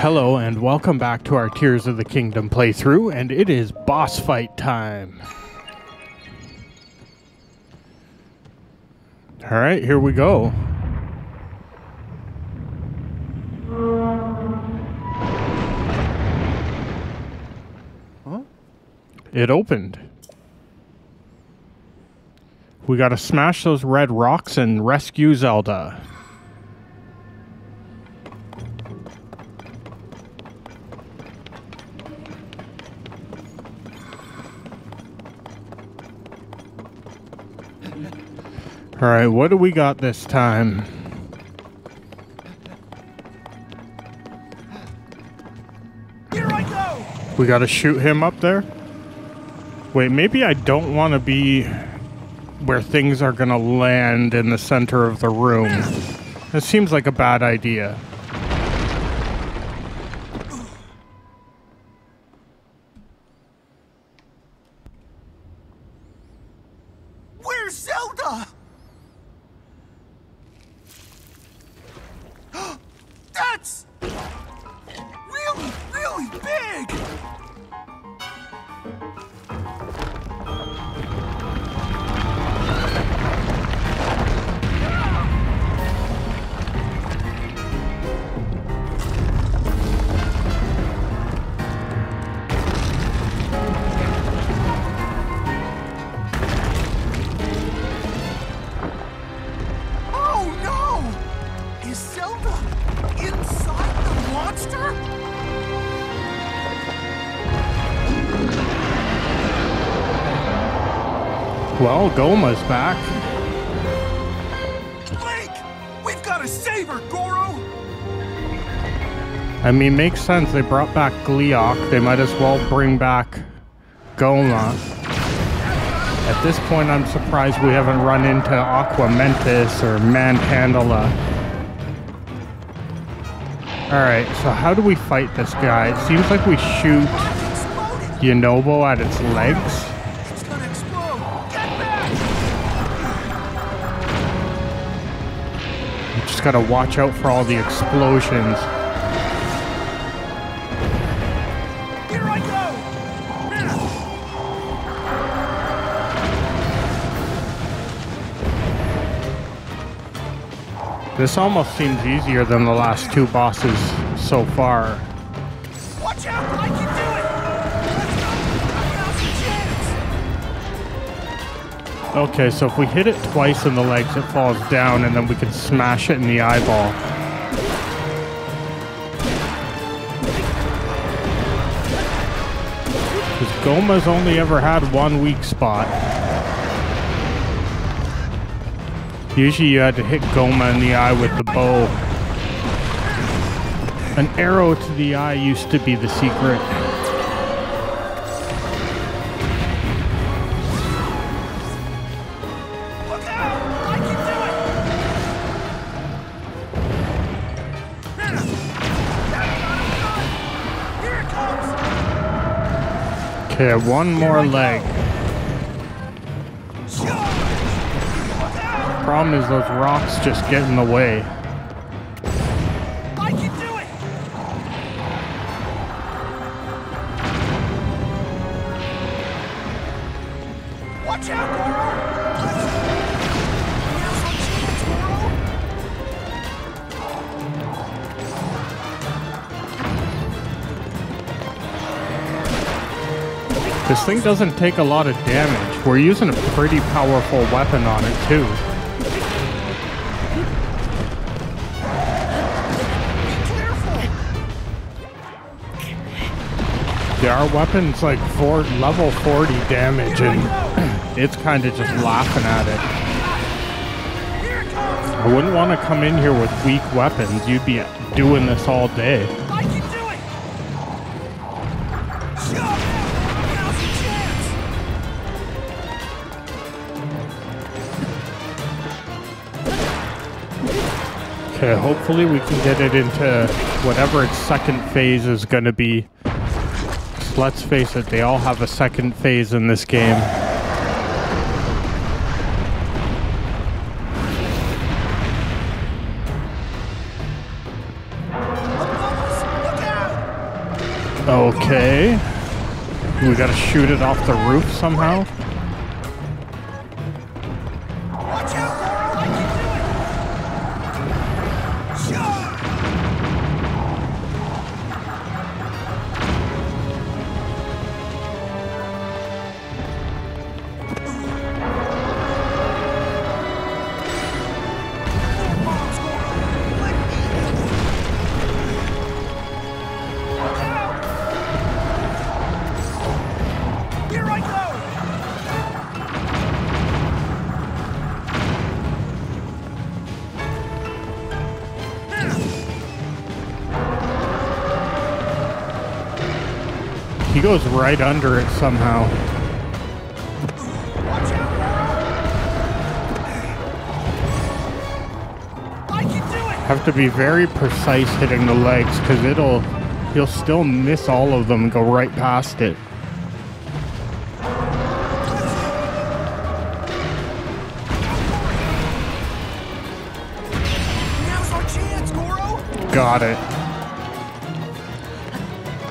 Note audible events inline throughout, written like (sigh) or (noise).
Hello and welcome back to our Tears of the Kingdom playthrough, and it is boss fight time. Alright, here we go. Huh? It opened. We gotta smash those red rocks and rescue Zelda. Alright, what do we got this time? Here I go! We gotta shoot him up there? Wait, maybe I don't want to be where things are gonna land in the center of the room. That seems like a bad idea. Well, Gohma's back. Link! We've got to save her, Goro! I mean, makes sense. They brought back Gleok. They might as well bring back Gohma. At this point, I'm surprised we haven't run into Aquamentus or Manhandla. Alright, so how do we fight this guy? It seems like we shoot! Yunobo at its legs. Just gotta watch out for all the explosions. Here I go! This almost seems easier than the last two bosses so far. Okay, so if we hit it twice in the legs, it falls down, and then we can smash it in the eyeball. Because Gohma's only ever had one weak spot. Usually you had to hit Gohma in the eye with the bow. An arrow to the eye used to be the secret. Okay, one more leg. Problem is those rocks just get in the way. This thing doesn't take a lot of damage. We're using a pretty powerful weapon on it too. Yeah, our weapon's like four, level 40 damage and (clears throat) it's kind of just laughing at it. I wouldn't want to come in here with weak weapons. You'd be doing this all day. Okay, hopefully we can get it into whatever its second phase is going to be. Let's face it, they all have a second phase in this game. Okay. We gotta shoot it off the roof somehow. He goes right under it somehow. Have to be very precise hitting the legs because it'll you'll still miss all of them and go right past it. Got it.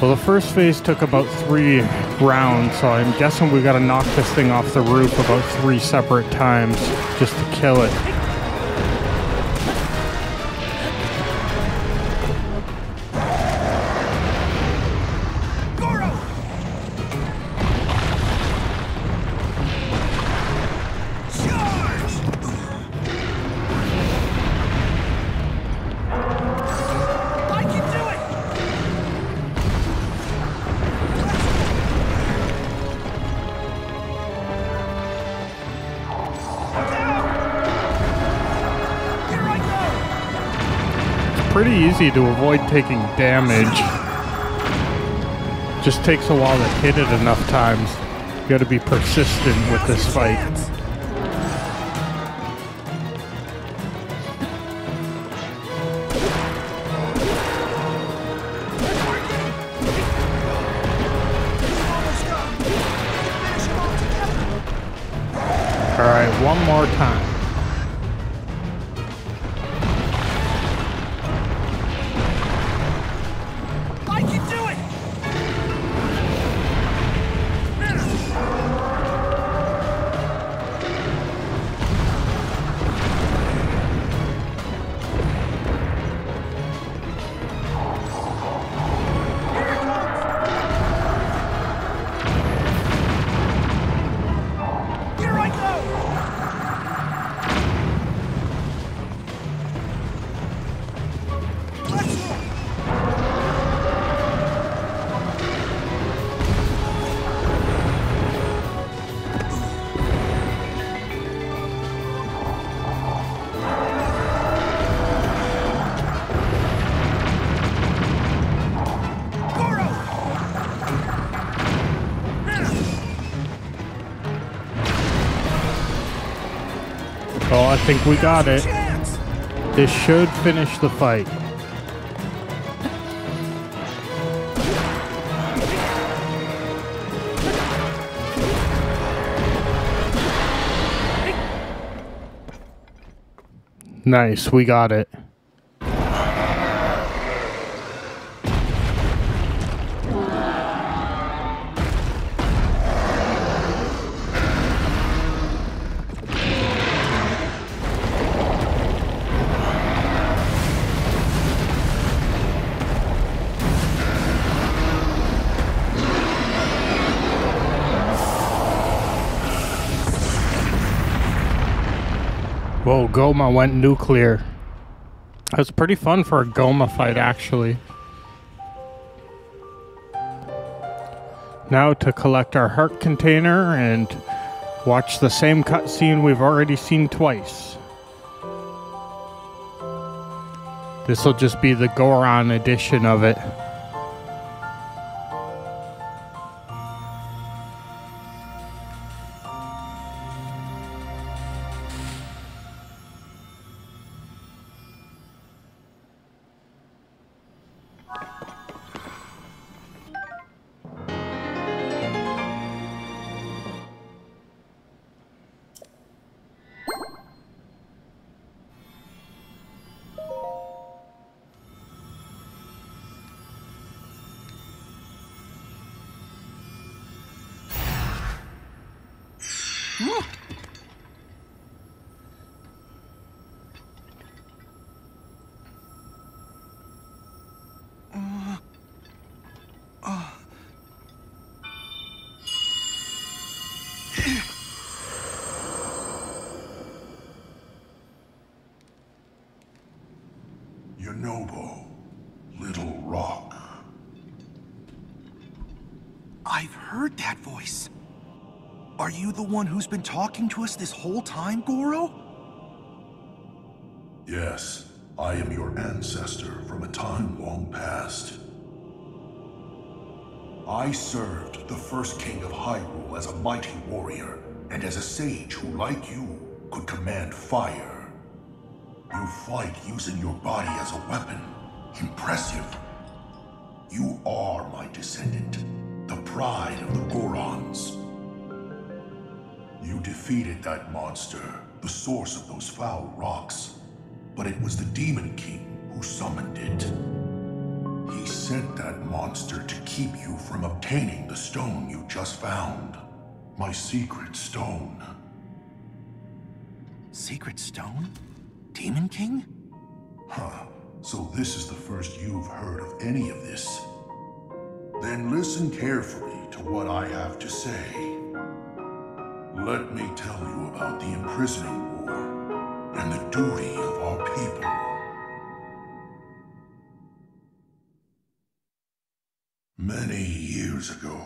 Well, the first phase took about three rounds, so I'm guessing we've gotta knock this thing off the roof about three separate times just to kill it. Easy to avoid taking damage. Just takes a while to hit it enough times. You gotta be persistent with this fight. Think we got it. This should finish the fight. Nice, we got it. Gohma went nuclear. That was pretty fun for a Gohma fight, actually. Now to collect our heart container and watch the same cutscene we've already seen twice. This will just be the Goron edition of it. Yunobo, Little Rock. I've heard that voice. Are you the one who's been talking to us this whole time, Goro? Yes, I am your ancestor from a time long past. I served the first king of Hyrule as a mighty warrior, and as a sage who, like you, could command fire. You fight using your body as a weapon. Impressive. You are my descendant, the pride of the Gorons. You defeated that monster, the source of those foul rocks. But it was the Demon King who summoned it. He sent that monster to keep you from obtaining the stone you just found. My secret stone. Secret Stone? Demon King? Huh. So this is the first you've heard of any of this. Then listen carefully to what I have to say. Let me tell you about the imprisoning war and the duty of our people. Many years ago,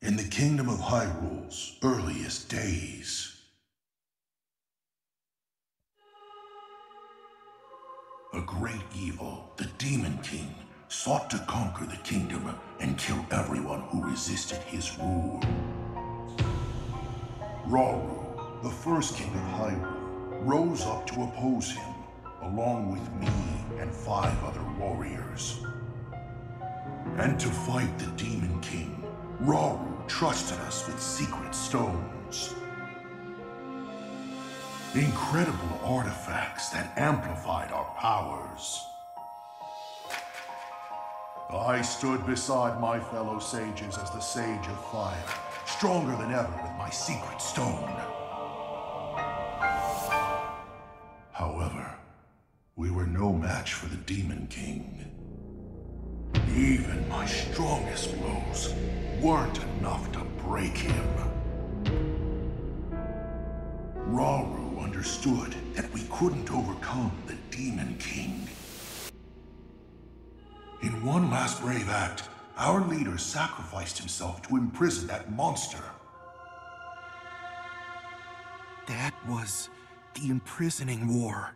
in the kingdom of Hyrule's earliest days, a great evil, the Demon King, sought to conquer the kingdom and kill everyone who resisted his rule. Rauru, the first king of Hyrule, rose up to oppose him, along with me and five other warriors. And to fight the Demon King, Rauru trusted us with secret stones. Incredible artifacts that amplified our powers. I stood beside my fellow sages as the Sage of Fire, stronger than ever with my secret stone. However, we were no match for the Demon King. Even my strongest blows weren't enough to break him. Rauru understood that we couldn't overcome the Demon King. In one last brave act, our leader sacrificed himself to imprison that monster. That was the imprisoning war.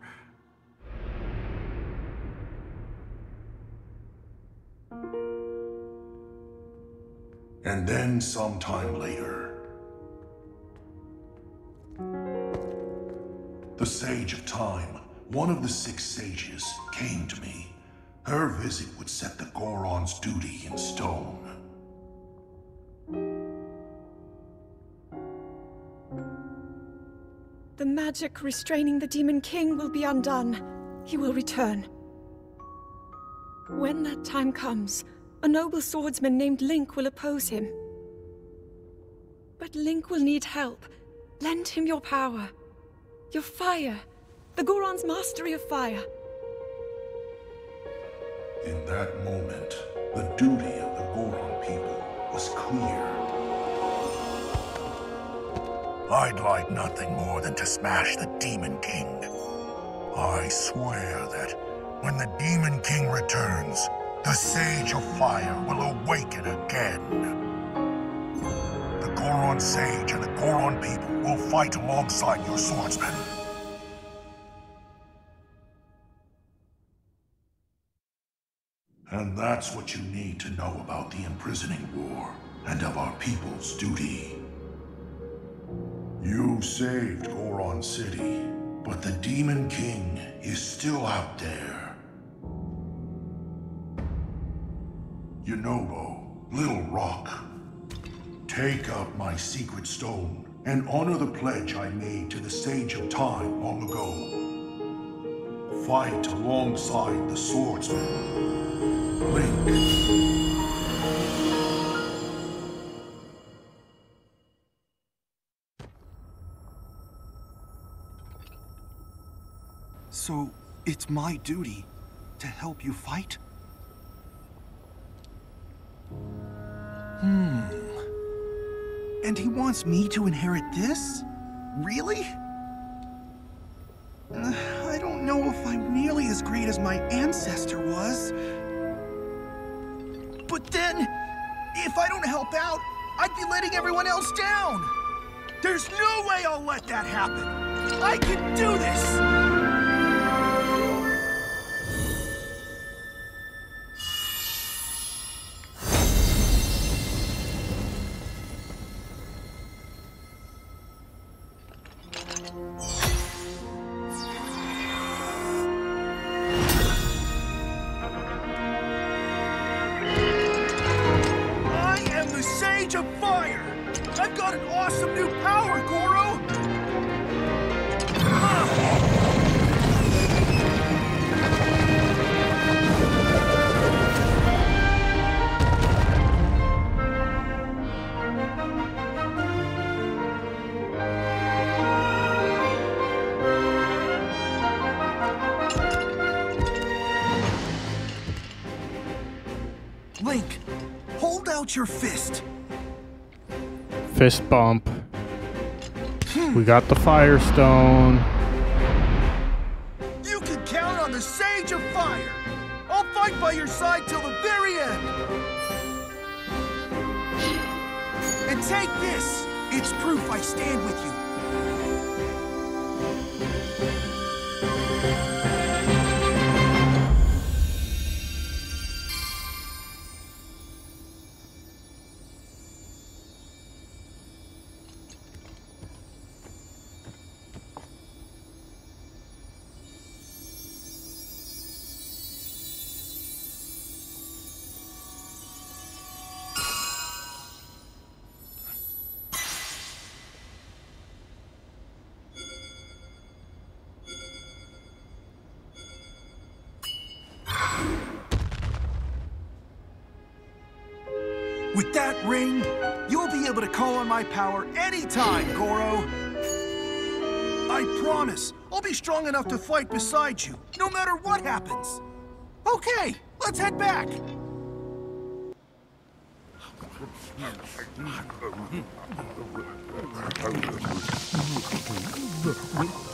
And then sometime later, Sage of Time, one of the six sages, came to me. Her visit would set the Goron's duty in stone. The magic restraining the Demon King will be undone. He will return. When that time comes, a noble swordsman named Link will oppose him. But Link will need help. Lend him your power. Your fire. The Goron's mastery of fire. In that moment, the duty of the Goron people was clear. I'd like nothing more than to smash the Demon King. I swear that when the Demon King returns, the Sage of Fire will awaken again. The Goron Sage and the Goron people will fight alongside your swordsmen. And that's what you need to know about the imprisoning war and of our people's duty. You saved Goron City, but the Demon King is still out there. Yunobo, Little Rock, take up my secret stone and honor the pledge I made to the Sage of Time long ago. Fight alongside the swordsman. Link. So, it's my duty to help you fight? Hmm. And he wants me to inherit this? Really? Uh, (sighs) I don't know if I'm nearly as great as my ancestor was. But then, If I don't help out, I'd be letting everyone else down. There's no way I'll let that happen. I can do this! Link, hold out your fist. Fist bump. Hmm. We got the Firestone. You can count on the Sage of Fire! I'll fight by your side till the very end! And take this! It's proof I stand with you. That ring, you'll be able to call on my power anytime, Goro. I promise, I'll be strong enough to fight beside you, no matter what happens. Okay, let's head back. (laughs)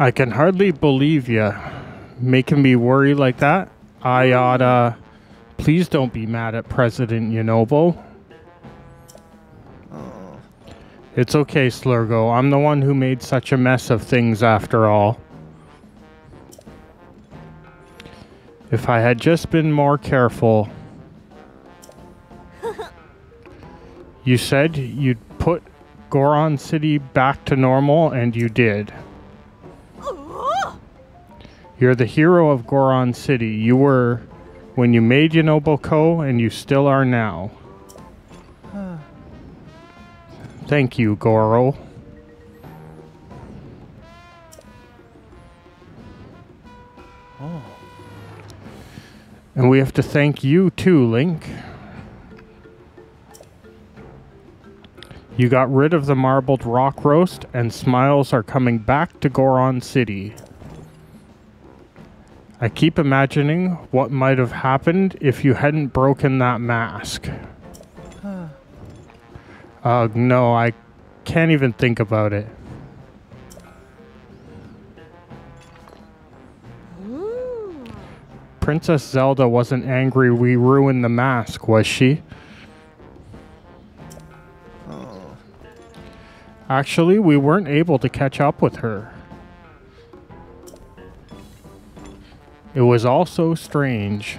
I can hardly believe you making me worry like that. I oughta. Please don't be mad at President Yunobo. It's okay, Slurgo. I'm the one who made such a mess of things after all. If I had just been more careful. (laughs) You said you'd put Goron City back to normal, and you did. You're the hero of Goron City. You were when you made Yunobo Co, and you still are now. Thank you, Goro. And we have to thank you too, Link. You got rid of the marbled rock roast, and smiles are coming back to Goron City. I keep imagining what might have happened if you hadn't broken that mask. (sighs) Uh, no, I can't even think about it. Princess Zelda wasn't angry we ruined the mask, was she? Actually, we weren't able to catch up with her. It was all so strange.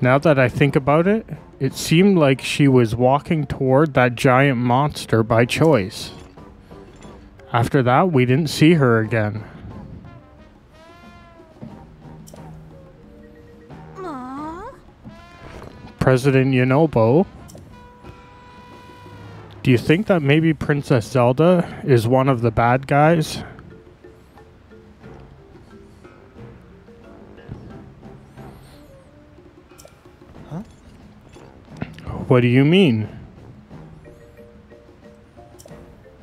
Now that I think about it, it seemed like she was walking toward that giant monster by choice. After that, we didn't see her again. President Yunobo, do you think that maybe Princess Zelda is one of the bad guys? What do you mean?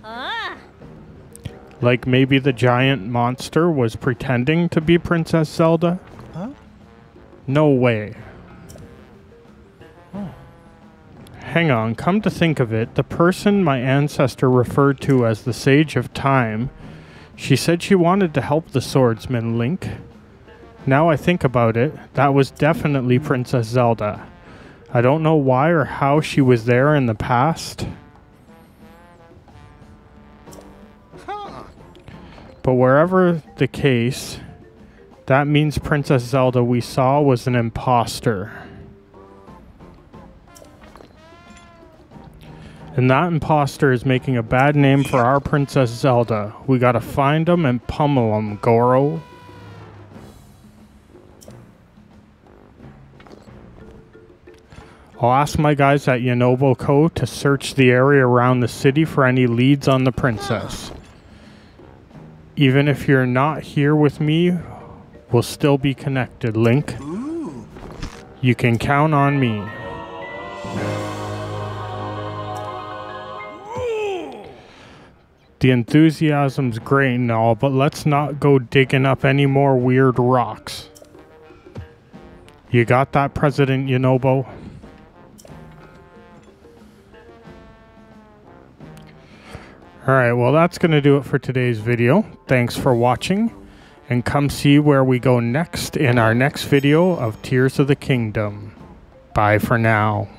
Ah. Like maybe the giant monster was pretending to be Princess Zelda? Huh? No way. Hang on, come to think of it, the person my ancestor referred to as the Sage of Time, she said she wanted to help the swordsman Link. Now I think about it, that was definitely Princess Zelda. I don't know why or how she was there in the past. But wherever the case, that means Princess Zelda we saw was an imposter. And that imposter is making a bad name for our Princess Zelda. We gotta find him and pummel him, Goro. I'll ask my guys at Yunobo Co. to search the area around the city for any leads on the princess. Even if you're not here with me, we'll still be connected, Link. You can count on me. The enthusiasm's great and all, but let's not go digging up any more weird rocks. You got that, President Yunobo? Alright, well that's going to do it for today's video. Thanks for watching, and come see where we go next in our next video of Tears of the Kingdom. Bye for now.